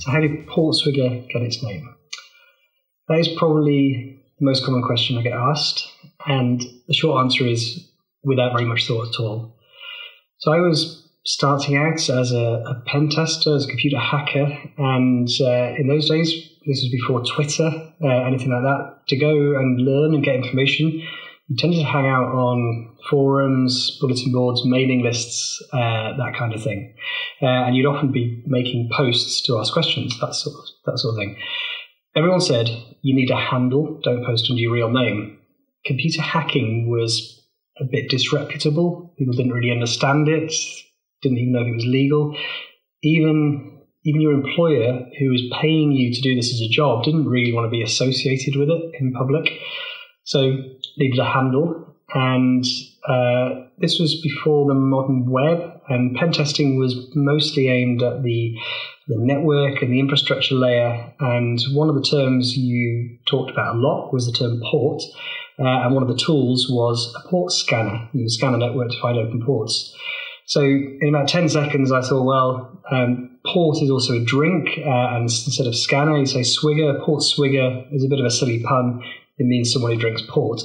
So, how did Portswigger get its name? That is probably the most common question I get asked, and the short answer is without very much thought at all. So, I was starting out as a, a pen tester, as a computer hacker, and uh, in those days, this was before Twitter, uh, anything like that, to go and learn and get information you tended to hang out on forums, bulletin boards, mailing lists, uh, that kind of thing. Uh, and you'd often be making posts to ask questions, that sort of, that sort of thing. Everyone said you need a handle, don't post under your real name. Computer hacking was a bit disreputable. People didn't really understand it, didn't even know if it was legal. Even even your employer, who was paying you to do this as a job, didn't really want to be associated with it in public. So needed a handle, and uh, this was before the modern web. And pen testing was mostly aimed at the the network and the infrastructure layer. And one of the terms you talked about a lot was the term port. Uh, and one of the tools was a port scanner. You would scan network to find open ports. So in about 10 seconds, I thought, well, um, port is also a drink. Uh, and instead of scanner, you say swigger. Port swigger is a bit of a silly pun. It means someone who drinks port.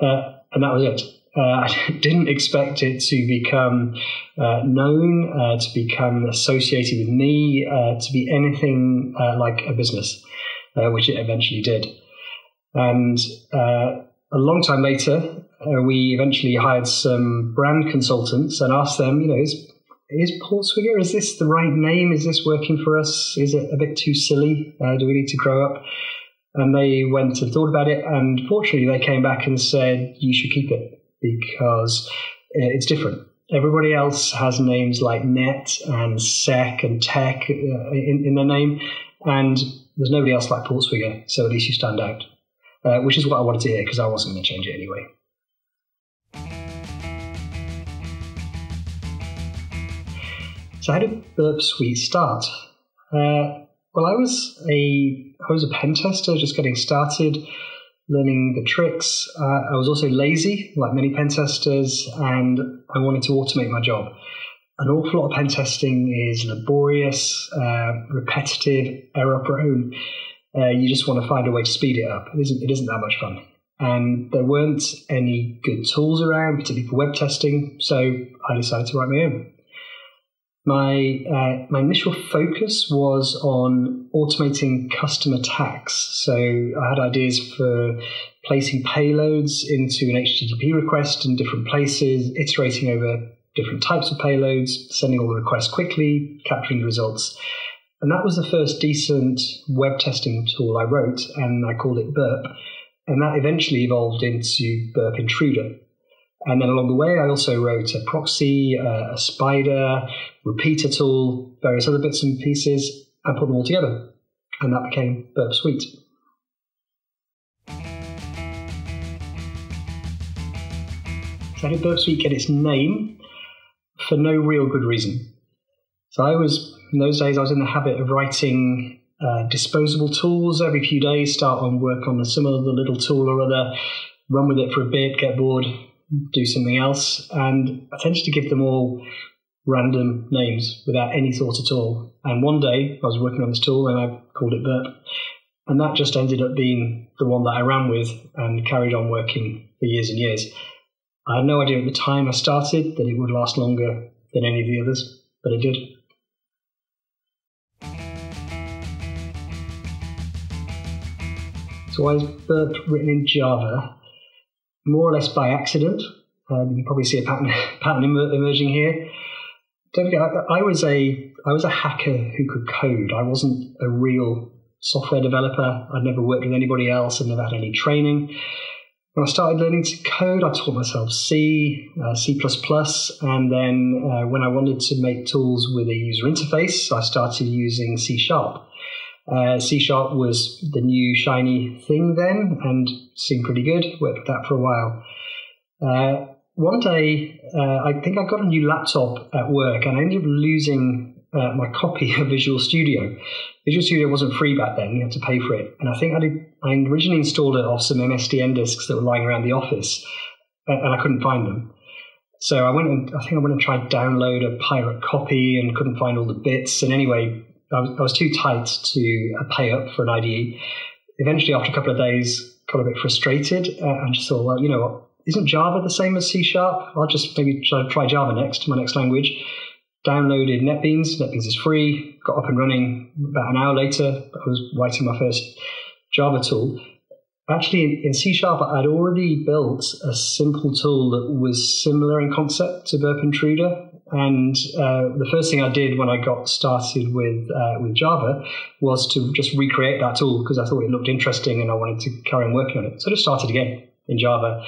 Uh, and that was it. Uh, I didn't expect it to become uh, known, uh, to become associated with me, uh, to be anything uh, like a business, which it eventually did. And a long time later, we eventually hired some brand consultants and asked them, you know, is is Portswigger, is this the right name? Is this working for us? Is it a bit too silly? do we need to grow up? And they went and thought about it, and fortunately, they came back and said, You should keep it because uh, it's different. Everybody else has names like net and sec and tech uh, in, in their name, and there's nobody else like Portswigger, so at least you stand out, uh, which is what I wanted to hear because I wasn't going to change it anyway. So, how did Burp Suite start? Uh, well, I was a I was a pen tester, just getting started, learning the tricks. Uh, I was also lazy, like many pen testers, and I wanted to automate my job. An awful lot of pen testing is laborious, uh, repetitive, error prone. Uh, you just want to find a way to speed it up. It isn't, it isn't that much fun. And there weren't any good tools around, particularly for web testing, so I decided to write my own. My, uh, my initial focus was on automating custom attacks. So I had ideas for placing payloads into an HTTP request in different places, iterating over different types of payloads, sending all the requests quickly, capturing the results. And that was the first decent web testing tool I wrote, and I called it Burp. And that eventually evolved into Burp Intruder. And then along the way, I also wrote a proxy, uh, a spider, repeater tool, various other bits and pieces, and put them all together. And that became Burp Suite. So how did Burp Suite get its name? For no real good reason. So I was, in those days, I was in the habit of writing uh, disposable tools every few days, start on work on some other little tool or other, run with it for a bit, get bored, do something else. And I tended to give them all random names without any thought at all. And one day I was working on this tool and I called it Burp. And that just ended up being the one that I ran with and carried on working for years and years. I had no idea at the time I started that it would last longer than any of the others, but it did. So I was Burp written in Java more or less by accident. Um, you can probably see a pattern, pattern emerging here. Don't forget, I, I, was a I was a hacker who could code. I wasn't a real software developer. I'd never worked with anybody else. I'd never had any training. When I started learning to code, I taught myself C, uh, C++, and then uh, when I wanted to make tools with a user interface, I started using C Sharp. Uh, C Sharp was the new shiny thing then and seemed pretty good. Worked with that for a while. Uh, one day, uh, I think I got a new laptop at work and I ended up losing uh, my copy of Visual Studio. Visual Studio wasn't free back then, you had to pay for it. And I think I, did, I originally installed it off some MSDN disks that were lying around the office and I couldn't find them. So I went and I think I went and tried to download a pirate copy and couldn't find all the bits. And anyway, I was, I was too tight to uh, pay up for an IDE. Eventually, after a couple of days, got a bit frustrated uh, and just thought, well, you know what? Isn't Java the same as C Sharp? I'll just maybe try, try Java next, my next language. Downloaded NetBeans. NetBeans is free. Got up and running about an hour later. I was writing my first Java tool. Actually, in, C Sharp, I'd already built a simple tool that was similar in concept to Burp Intruder. And uh, the first thing I did when I got started with uh, with Java was to just recreate that tool because I thought it looked interesting and I wanted to carry on working on it. So I just started again in Java,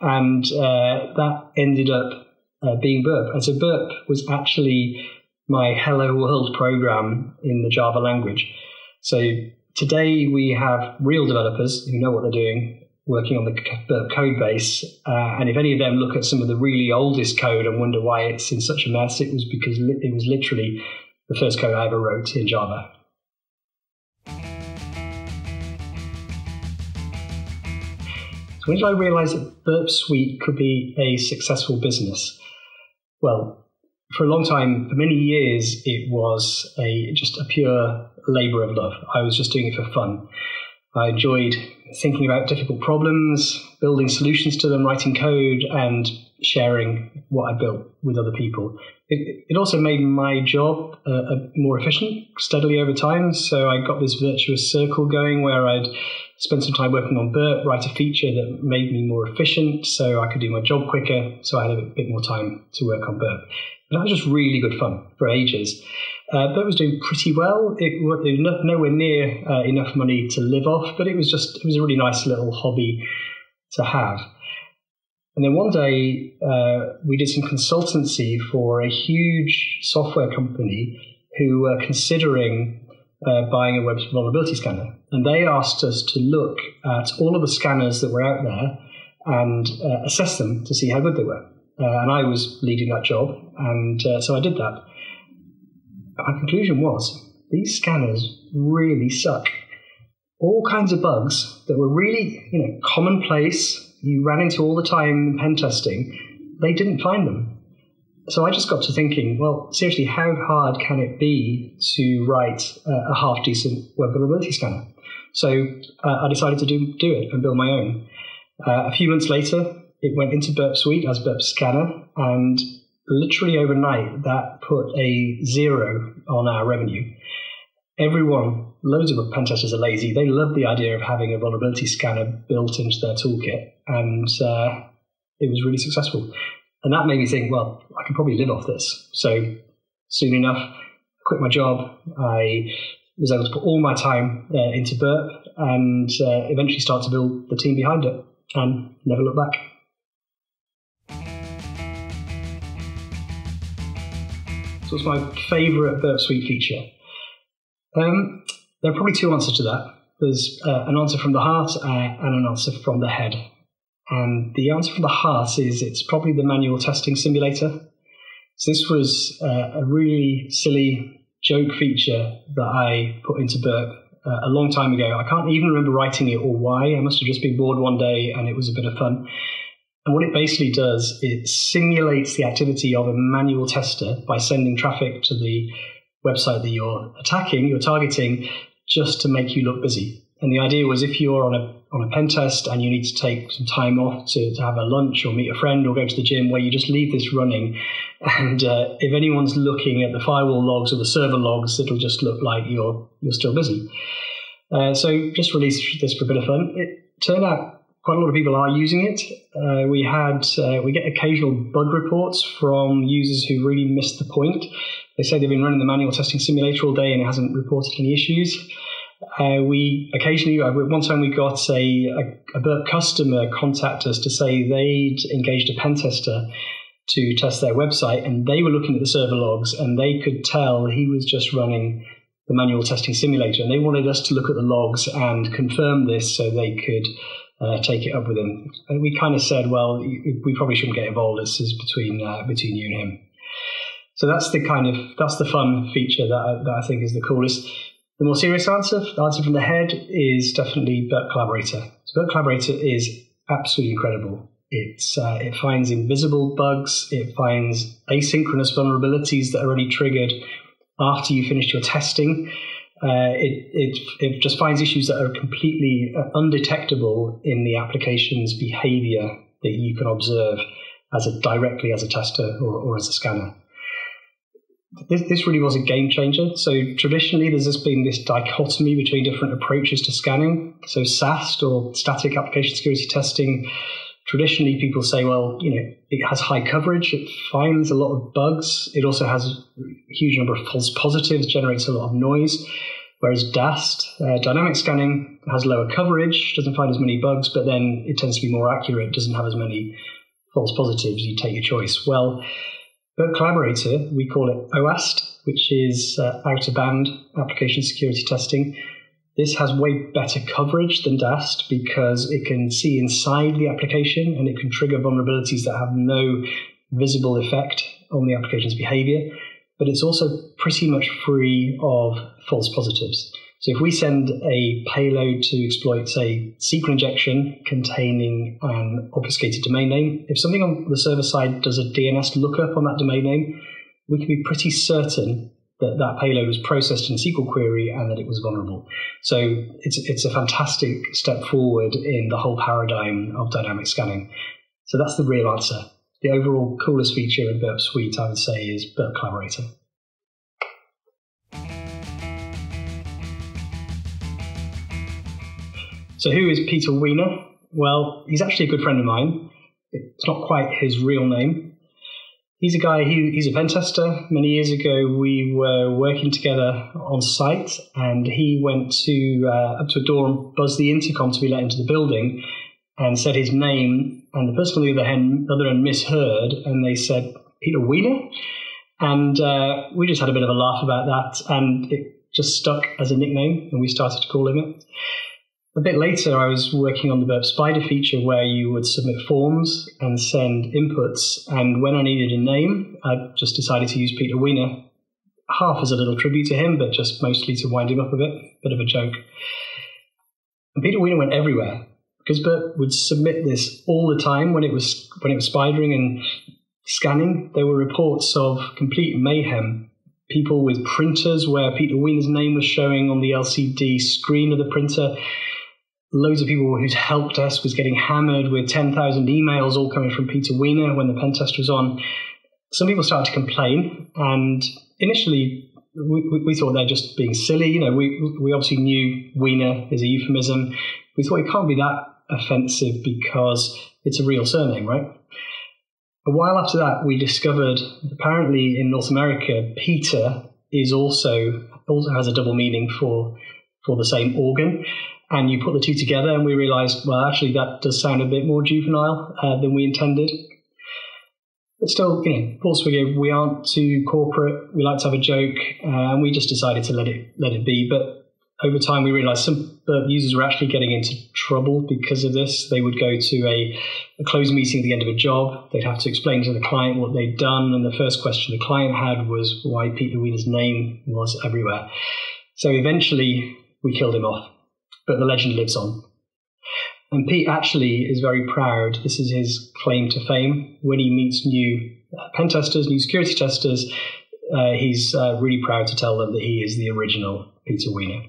and uh, that ended up uh, being Burp. And so Burp was actually my Hello World program in the Java language. So today we have real developers who know what they're doing working on the code base. Uh, and if any of them look at some of the really oldest code and wonder why it's in such a mess, it was because it was literally the first code I ever wrote in Java. So when did I realize that Burp Suite could be a successful business? Well, for a long time, for many years, it was a just a pure labor of love. I was just doing it for fun. I enjoyed thinking about difficult problems, building solutions to them, writing code, and sharing what I built with other people. It, it also made my job uh, more efficient steadily over time. So I got this virtuous circle going where I'd spend some time working on Burp, write a feature that made me more efficient so I could do my job quicker. So I had a bit more time to work on Burp. But that was just really good fun for ages. Uh, Burp was doing pretty well. It, it was nowhere near uh, enough money to live off, but it was just it was a really nice little hobby to have. And then one day uh, we did some consultancy for a huge software company who were considering uh, buying a web vulnerability scanner, and they asked us to look at all of the scanners that were out there and uh, assess them to see how good they were. Uh, and I was leading that job, and so I did that My conclusion was these scanners really suck. All kinds of bugs that were really, you know, commonplace, you ran into all the time in pen testing, they didn't find them. So I just got to thinking, well, seriously, how hard can it be to write a half decent web vulnerability scanner? So uh, I decided to do, do it and build my own. Uh, a few months later, it went into Burp Suite as Burp Scanner, and literally overnight, that put a zero on our revenue. Everyone, loads of pen testers are lazy. They love the idea of having a vulnerability scanner built into their toolkit, and uh, it was really successful. And that made me think, well, I can probably live off this. So soon enough, I quit my job. I was able to put all my time uh, into Burp and uh, eventually start to build the team behind it and never look back. So it's my favourite Burp Suite feature? Um, there are probably two answers to that. There's uh, an answer from the heart uh, and an answer from the head. And the answer from the heart is it's probably the manual testing simulator. So this was uh, a really silly joke feature that I put into Burp uh, a long time ago. I can't even remember writing it or why. I must have just been bored one day and it was a bit of fun. And what it basically does, it simulates the activity of a manual tester by sending traffic to the website that you're attacking, you're targeting, just to make you look busy. And the idea was if you're on a on a pen test and you need to take some time off to, to have a lunch or meet a friend or go to the gym, where you just leave this running, and uh, if anyone's looking at the firewall logs or the server logs, it'll just look like you're you're still busy. Uh, so just released this for a bit of fun. It turned out quite a lot of people are using it. Uh, we had uh, we get occasional bug reports from users who really missed the point. They say they've been running the manual testing simulator all day and it hasn't reported any issues. Uh, we occasionally, uh, one time we got a, a, a Burp customer contact us to say they'd engaged a pen tester to test their website and they were looking at the server logs and they could tell he was just running the manual testing simulator and they wanted us to look at the logs and confirm this so they could uh, take it up with him. And we kind of said, well, we probably shouldn't get involved. This is between uh, between you and him. So that's the kind of that's the fun feature that I, that I think is the coolest. The more serious answer, the answer from the head, is definitely Burp Collaborator. So Burp Collaborator is absolutely incredible. It's, uh, it finds invisible bugs. It finds asynchronous vulnerabilities that are only triggered after you finished your testing, uh, it, it, it just finds issues that are completely uh, undetectable in the application's behavior that you can observe as a directly as a tester or, or as a scanner. This, this really was a game changer. So traditionally, there's just been this dichotomy between different approaches to scanning. So SAST or static application security testing traditionally people say, well, you know, it has high coverage, it finds a lot of bugs, it also has a huge number of false positives, generates a lot of noise. Whereas DAST, uh, dynamic scanning, has lower coverage, doesn't find as many bugs, but then it tends to be more accurate, doesn't have as many false positives. You take your choice. Well, Burp Collaborator, we call it OAST, which is uh, out of band application security testing. This has way better coverage than DAST because it can see inside the application and it can trigger vulnerabilities that have no visible effect on the application's behavior. But it's also pretty much free of false positives. So if we send a payload to exploit, say, SQL injection containing an obfuscated domain name, if something on the server side does a DNS lookup on that domain name, we can be pretty certain that that payload was processed in SQL query and that it was vulnerable. So it's, it's a fantastic step forward in the whole paradigm of dynamic scanning. So that's the real answer. The overall coolest feature in Burp Suite, I would say, is Burp Collaborator. So who is Peter Wiener? Well, he's actually a good friend of mine. It's not quite his real name, He's a guy, he, he's a pen tester. Many years ago, we were working together on site, and he went to uh, up to a door and buzzed the intercom to be let into the building and said his name. And the person on the other end, other end misheard, and they said, Peter Wiener. And uh, we just had a bit of a laugh about that, and it just stuck as a nickname, and we started to call him it. A bit later, I was working on the Burp Spider feature where you would submit forms and send inputs. And when I needed a name, I just decided to use Peter Wiener, half as a little tribute to him, but just mostly to wind him up a bit, bit of a joke. And Peter Wiener went everywhere because Burp would submit this all the time when it was when it was spidering and scanning. There were reports of complete mayhem. People with printers where Peter Wiener's name was showing on the LCD screen of the printer loads of people whose help desk was getting hammered with 10,000 emails all coming from Peter Wiener when the pen test was on. Some people started to complain, and initially we, we, thought they're just being silly. You know, we, we obviously knew Wiener is a euphemism. We thought it can't be that offensive because it's a real surname, right? A while after that, we discovered apparently in North America, Peter is also also has a double meaning for for the same organ and you put the two together, and we realised, well, actually, that does sound a bit more juvenile uh, than we intended. But still, you know, full forgive. We aren't too corporate. We like to have a joke, uh, and we just decided to let it let it be. But over time, we realised some users were actually getting into trouble because of this. They would go to a, a closed meeting at the end of a job. They'd have to explain to the client what they'd done, and the first question the client had was why Peter Wiener's name was everywhere. So eventually, we killed him off but the legend lives on. And Pete actually is very proud. This is his claim to fame. When he meets new uh, pen testers, new security testers, uh, he's uh, really proud to tell them that he is the original Peter Wiener.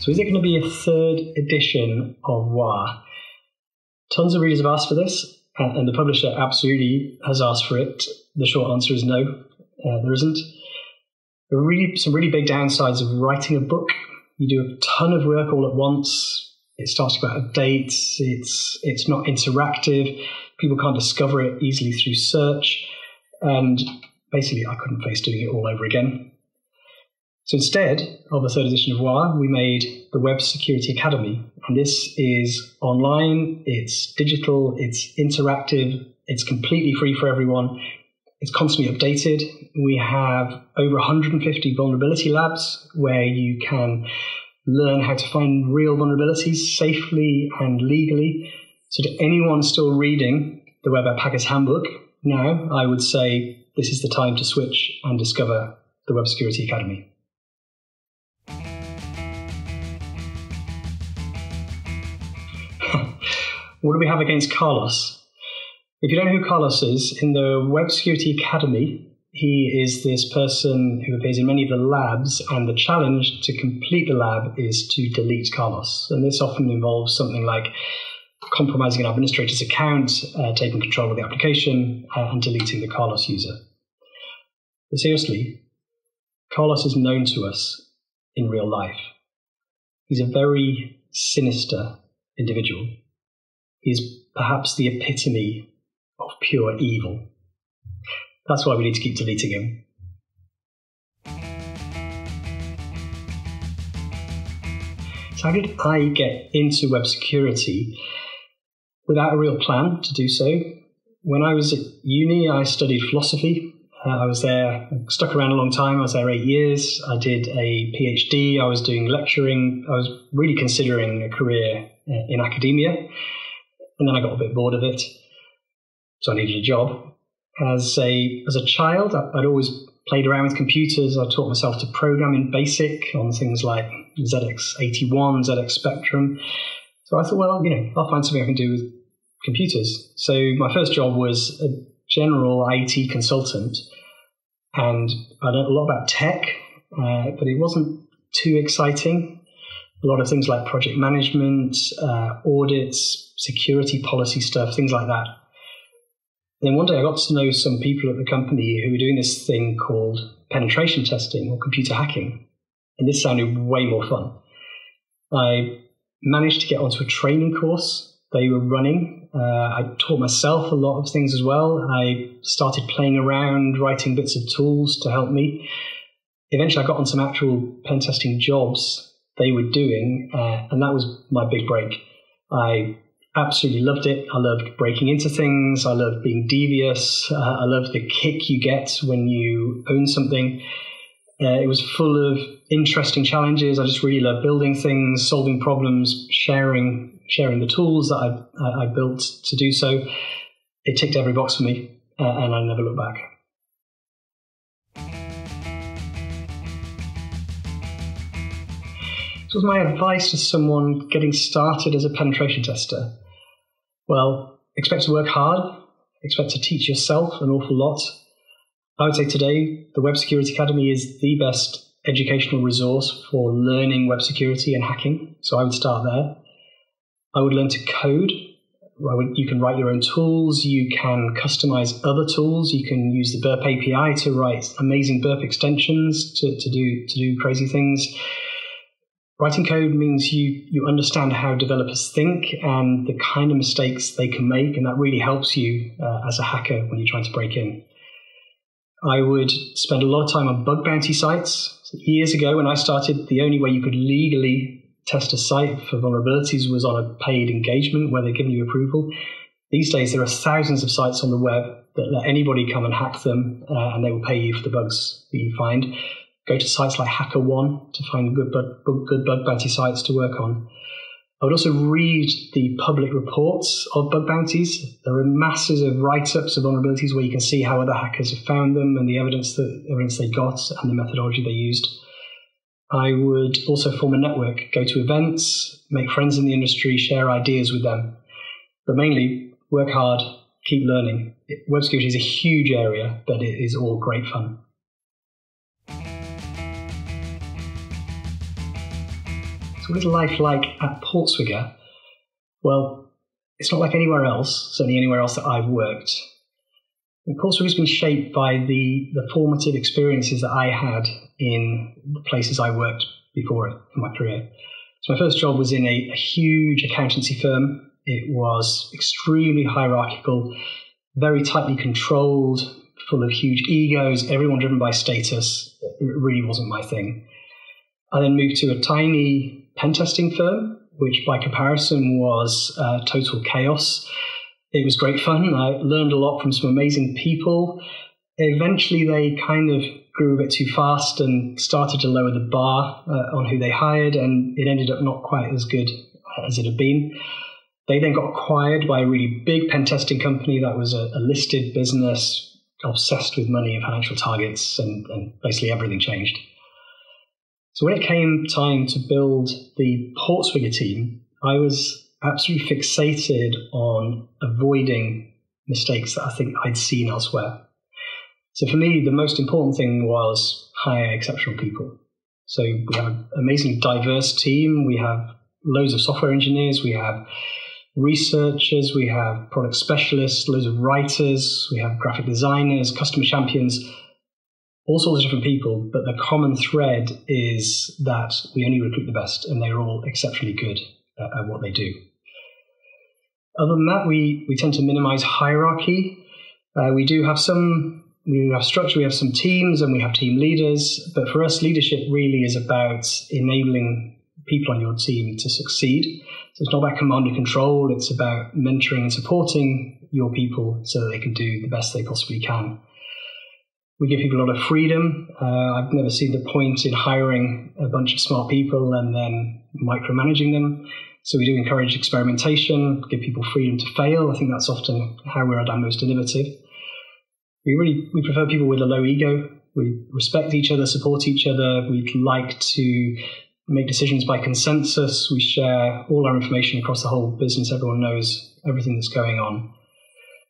So, is there going to be a third edition of WAHH? Tons of readers have asked for this, and the publisher absolutely has asked for it. The short answer is no, uh, there isn't. Really some really big downsides of writing a book. You do a ton of work all at once. It starts to go out of date. It's it's not interactive. People can't discover it easily through search. And basically, I couldn't face doing it all over again. So instead of the third edition of WAHH, we made the Web Security Academy. And this is online, it's digital, it's interactive, it's completely free for everyone. It's constantly updated. We have over 150 vulnerability labs where you can learn how to find real vulnerabilities safely and legally. So, to anyone still reading the Web App Handbook now, I would say this is the time to switch and discover the Web Security Academy. what do we have against Carlos? If you don't know who Carlos is, in the Web Security Academy, he is this person who appears in many of the labs, and the challenge to complete the lab is to delete Carlos. And this often involves something like compromising an administrator's account, uh, taking control of the application, uh, and deleting the Carlos user. But seriously, Carlos is known to us in real life. He's a very sinister individual. He's perhaps the epitome pure evil. That's why we need to keep deleting him. So, how did I get into web security without a real plan to do so? When I was at uni, I studied philosophy. Uh, I was there, stuck around a long time. I was there eight years. I did a PhD. I was doing lecturing. I was really considering a career uh, in academia. And then I got a bit bored of it. So I needed a job. As a, as a child, I'd always played around with computers. I taught myself to program in BASIC on things like ZX81, ZX Spectrum. So I thought, well, you know, I'll find something I can do with computers. So my first job was a general IT consultant, and I learned a lot about tech, uh, but it wasn't too exciting. A lot of things like project management, uh, audits, security policy stuff, things like that. And then one day I got to know some people at the company who were doing this thing called penetration testing or computer hacking. And this sounded way more fun. I managed to get onto a training course they were running. Uh, I taught myself a lot of things as well. I started playing around, writing bits of tools to help me. Eventually, I got on some actual pen testing jobs they were doing, uh, and that was my big break. I absolutely loved it. I loved breaking into things. I loved being devious. Uh, I loved the kick you get when you own something. Uh, it was full of interesting challenges. I just really love building things, solving problems, sharing sharing the tools that I, I built to do so. It ticked every box for me, uh, and I never looked back. So, my advice to someone getting started as a penetration tester? Well, expect to work hard, expect to teach yourself an awful lot. I would say today the Web Security Academy is the best educational resource for learning web security and hacking. So I would start there. I would learn to code. You can write your own tools. You can customize other tools. You can use the Burp API to write amazing Burp extensions to, to do to do crazy things. Writing code means you, you understand how developers think and the kind of mistakes they can make, and that really helps you uh, as a hacker when you're trying to break in. I would spend a lot of time on bug bounty sites. Years ago, when I started, the only way you could legally test a site for vulnerabilities was on a paid engagement where they're giving you approval. These days, there are thousands of sites on the web that let anybody come and hack them, uh, and they will pay you for the bugs that you find. Go to sites like HackerOne to find good, bug, good bug bounty sites to work on. I would also read the public reports of bug bounties. There are masses of write-ups of vulnerabilities where you can see how other hackers have found them and the evidence that evidence they got and the methodology they used. I would also form a network, go to events, make friends in the industry, share ideas with them. But mainly, work hard, keep learning. Web security is a huge area, but it is all great fun. So, what is life like at Portswigger? Well, it's not like anywhere else, certainly anywhere else that I've worked. And Portswigger's been shaped by the, the formative experiences that I had in the places I worked before in my career. So, my first job was in a, a huge accountancy firm. It was extremely hierarchical, very tightly controlled, full of huge egos, everyone driven by status. It really wasn't my thing. I then moved to a tiny pen testing firm, which by comparison was uh, total chaos. It was great fun. I learned a lot from some amazing people. Eventually, they kind of grew a bit too fast and started to lower the bar uh, on who they hired, and it ended up not quite as good as it had been. They then got acquired by a really big pen testing company that was a, a listed business obsessed with money and financial targets, and, and basically everything changed. So when it came time to build the Portswigger team, I was absolutely fixated on avoiding mistakes that I think I'd seen elsewhere. So for me, the most important thing was hire exceptional people. So we have an amazingly diverse team. We have loads of software engineers. We have researchers. We have product specialists, loads of writers. We have graphic designers, customer champions, all sorts of different people. But the common thread is that we only recruit the best and they're all exceptionally good at, at what they do. Other than that, we, we tend to minimize hierarchy. Uh, we do have some we have structure, we have some teams, and we have team leaders. But for us, leadership really is about enabling people on your team to succeed. So it's not about command and control, it's about mentoring and supporting your people so that they can do the best they possibly can. We give people a lot of freedom. Uh, I've never seen the point in hiring a bunch of smart people and then micromanaging them. So we do encourage experimentation, give people freedom to fail. I think that's often how we're at our most innovative we really we prefer people with a low ego. We respect each other, support each other. We'd like to make decisions by consensus. We share all our information across the whole business. Everyone knows everything that's going on.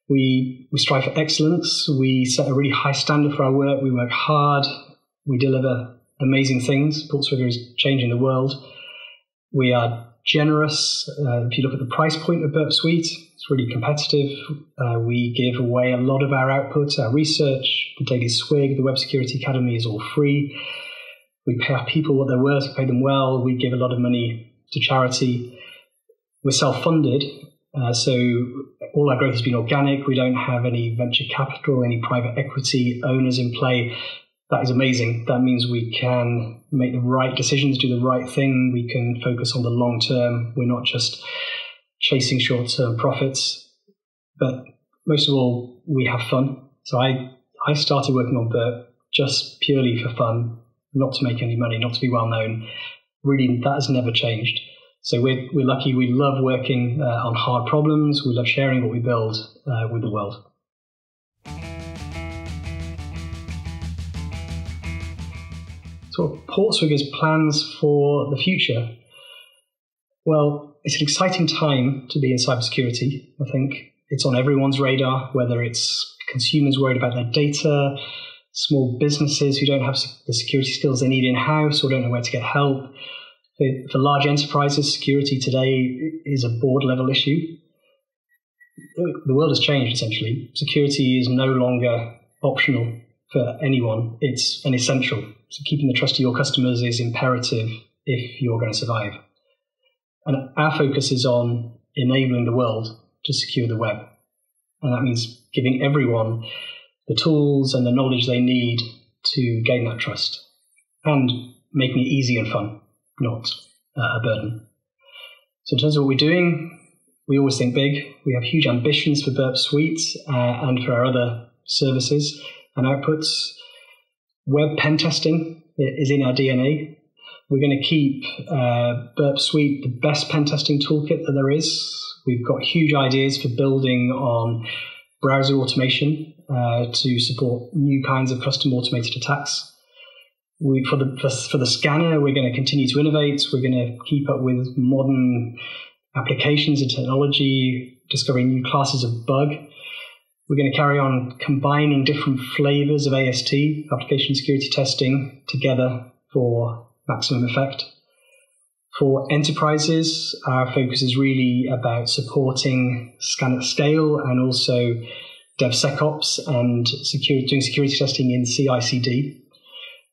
We we strive for excellence. We set a really high standard for our work. We work hard. We deliver amazing things. Portswigger is changing the world. We are generous. Uh, if you look at the price point of Burp Suite, it's really competitive. Uh, we give away a lot of our output, our research, the Daily Swig, the Web Security Academy is all free. We pay our people what they're worth, we pay them well. We give a lot of money to charity. We're self funded, uh, so all our growth has been organic. We don't have any venture capital, any private equity owners in play that is amazing. That means we can make the right decisions, do the right thing. We can focus on the long term. We're not just chasing short term profits. But most of all, we have fun. So I, I started working on Burp just purely for fun, not to make any money, not to be well known. Really, that has never changed. So we're, we're lucky. We love working uh, on hard problems. We love sharing what we build uh, with the world. So, Portswigger's plans for the future. Well, it's an exciting time to be in cybersecurity. I think it's on everyone's radar, whether it's consumers worried about their data, small businesses who don't have the security skills they need in house or don't know where to get help. For, large enterprises, security today is a board level issue. The world has changed essentially. Security is no longer optional for anyone, it's an essential. So keeping the trust of your customers is imperative if you're going to survive. And our focus is on enabling the world to secure the web. And that means giving everyone the tools and the knowledge they need to gain that trust and making it easy and fun, not uh, a burden. So, in terms of what we're doing, we always think big. We have huge ambitions for Burp Suite uh, and for our other services and outputs. Web pen testing is in our DNA. We're going to keep uh, Burp Suite the best pen testing toolkit that there is. We've got huge ideas for building on browser automation uh, to support new kinds of custom automated attacks. We, for the for, for the scanner, we're going to continue to innovate. We're going to keep up with modern applications and technology, discovering new classes of bug. We're going to carry on combining different flavors of AST, application security testing, together for maximum effect. For enterprises, our focus is really about supporting scan at scale and also DevSecOps and security, doing security testing in CI/CD.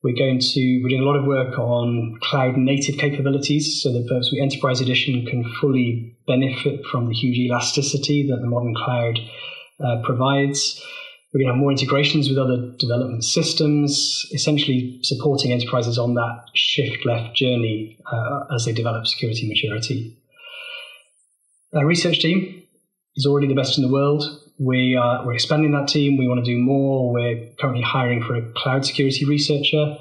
We're going to we're doing a lot of work on cloud native capabilities so that Burp Enterprise Edition can fully benefit from the huge elasticity that the modern cloud uh, provides. We're going to have more integrations with other development systems, essentially supporting enterprises on that shift left journey uh, as they develop security maturity. Our research team is already the best in the world. We are, we're expanding that team. We want to do more. We're currently hiring for a cloud security researcher.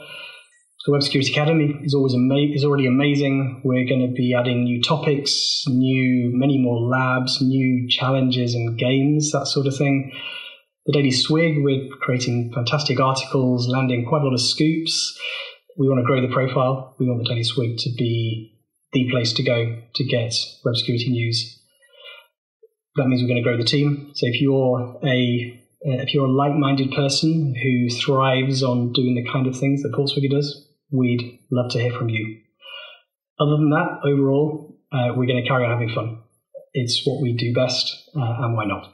The Web Security Academy is always ama- is already amazing. We're going to be adding new topics, new many more labs, new challenges and games, that sort of thing. The Daily Swig, we're creating fantastic articles, landing quite a lot of scoops. We want to grow the profile. We want the Daily Swig to be the place to go to get web security news. That means we're going to grow the team. So if you're a if you're a like-minded person who thrives on doing the kind of things that Portswigger does, we'd love to hear from you. Other than that, overall, uh, we're going to carry on having fun. It's what we do best, uh, and why not?